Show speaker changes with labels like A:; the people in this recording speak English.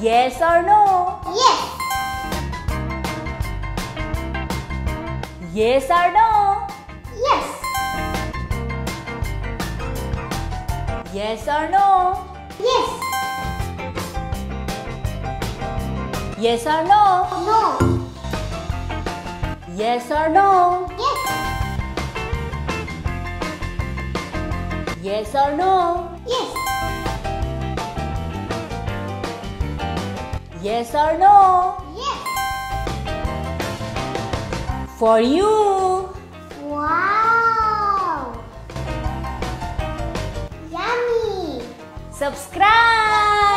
A: Yes or no?
B: Yes.
A: Yes or no?
B: Yes.
A: Yes or no?
B: Yes.
A: Yes or no?
B: No.
A: Yes or no?
B: Yes.
A: Yes or no?
B: Yes.
A: Yes or no?
B: Yes.
A: For you.
B: Wow. Yummy.
A: Subscribe.